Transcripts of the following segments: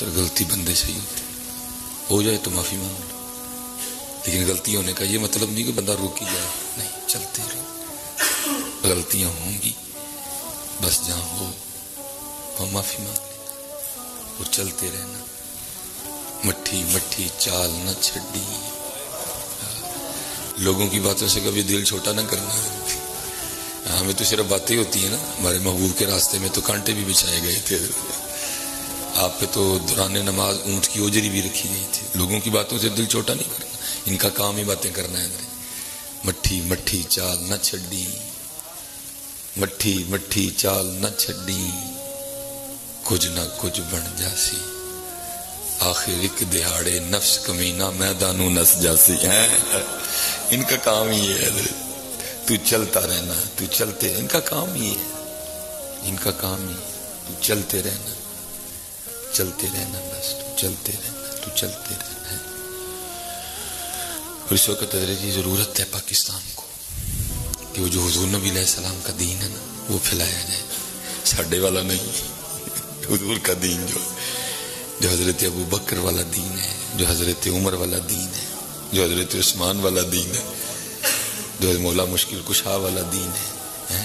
पुत्र गलती बंदे से ही होती हो। जाए तो माफ़ी मांग लो। लेकिन गलती होने का ये मतलब नहीं कि बंदा रुक ही जाए। नहीं, चलते रहो। गलतियाँ होंगी। बस जहाँ हो, वहाँ माफ़ी मांग लेना और चलते रहना। मट्ठी मट्ठी, चाल न छड़ी। लोगों की बातों से कभी दिल छोटा ना करना। हमें तो सिर्फ़ बातें होती है ना। हमारे महबूब के रास्ते में तो कांटे भी बिछाए गए थे। आप पे तो दौरान नमाज़, ऊँट की ओजरी भी रखी गई थी। लोगों की बातों से दिल छोटा नहीं करना। इनका काम ही बातें करना है मट्ठी मट्ठी, चाल न छड़ी मट्ठी मट्ठी, चाल न छड़ी कुछ ना कुछ बन जासी। आखिर एक दिहाड़े नफ्स कमीना मैदानू नस जासी, है? इनका काम ही है तू चलता रहना, तू चलते इनका काम ही है। इनका काम ही। तू चलते रहना। चलते रहना बस तू चलते रहना तू चलते रहना है और इस वक्त की ज़रूरत है पाकिस्तान को कि वो जो हजूर नबी सलाम का दीन है ना वो फैलाया जाए साढ़े वाला नहीं हजूर का दीन जो जो हज़रत अबू बकर वाला दीन है जो हज़रत उमर वाला दीन है जो हज़रत उस्मान वाला दीन है जो मौला मुश्किल कुशा वाला दीन है, है?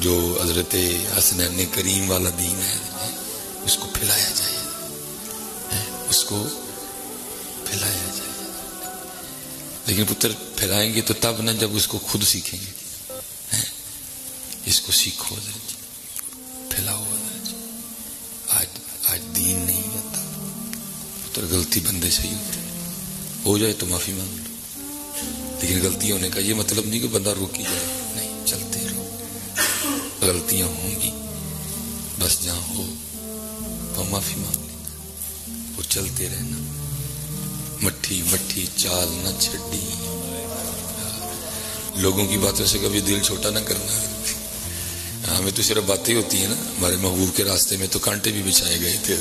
जो हज़रत हसनैन करीम वाला दीन है, है? उसको फैलाया जाए। उसको फैलाया जाए। लेकिन पुत्र फैलाएँगे तो तब ना जब उसको खुद सीखेंगे। है? इसको सीखो फैलाओ आज आज दीन नहीं आता पुत्र, गलती बंदे से ही होती हो जाए तो माफ़ी मांग लो। लेकिन गलती होने का ये मतलब नहीं कि बंदा रुक जाए। नहीं, चलते रहो। गलतियाँ होंगी। बस जहाँ हो वहाँ माफ़ी मांग और चलते रहना। मट्ठी मट्ठी, चाल न छड़ी लोगों की बातों से कभी दिल छोटा ना करना। हमें तो सिर्फ़ बातें होती है ना। हमारे महबूब के रास्ते में तो कांटे भी बिछाए गए थे।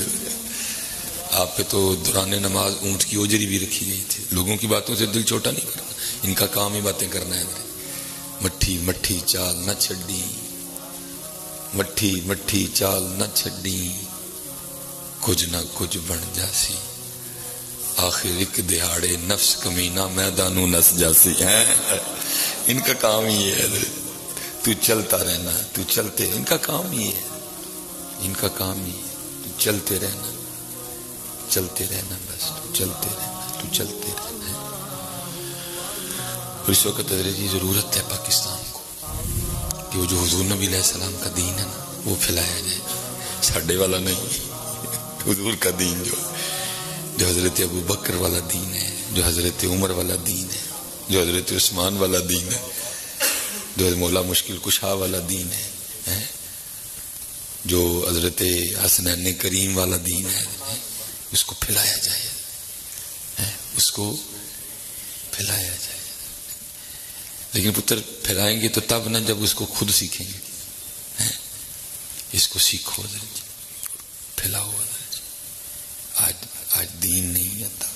आप पे तो दौरान नमाज़ ऊँट की ओजरी भी रखी गई थी। लोगों की बातों से दिल छोटा नहीं करना। इनका काम ही बातें करना है मट्ठी मट्ठी, चाल न छड़ी मट्ठी मट्ठी, चाल न छड़ी कुछ ना कुछ बन जासी। आखिर एक दिहाड़े नफ्स कमीना मैदानू नस जासी, है? इनका काम ही है तू चलता रहना, तू चलते, इनका काम ही है। इनका काम ही है, तू चलते रहना। चलते रहना बस, तू चलते रहना, तू चलते रहना और इस वक्त की ज़रूरत है पाकिस्तान को, कि वो जो हजूर नबी सलाम का दीन है ना, वो फैलाया जाए। साढ़े वाला नहीं। हजूर का दीन जो जो हज़रत अबू बकर वाला दीन है जो हज़रत उमर वाला दीन है जो हज़रत उस्मान वाला दीन है जो मौला मुश्किल कुशा वाला दीन है, है? जो हज़रत हसनैन करीम वाला दीन है, है? उसको फैलाया जाए है? उसको फैलाया जाए लेकिन पुत्र फैलाएँगे तो तब ना जब उसको खुद सीखेंगे? इसको सीखो फैलाओ आज आज दीन नहीं आता।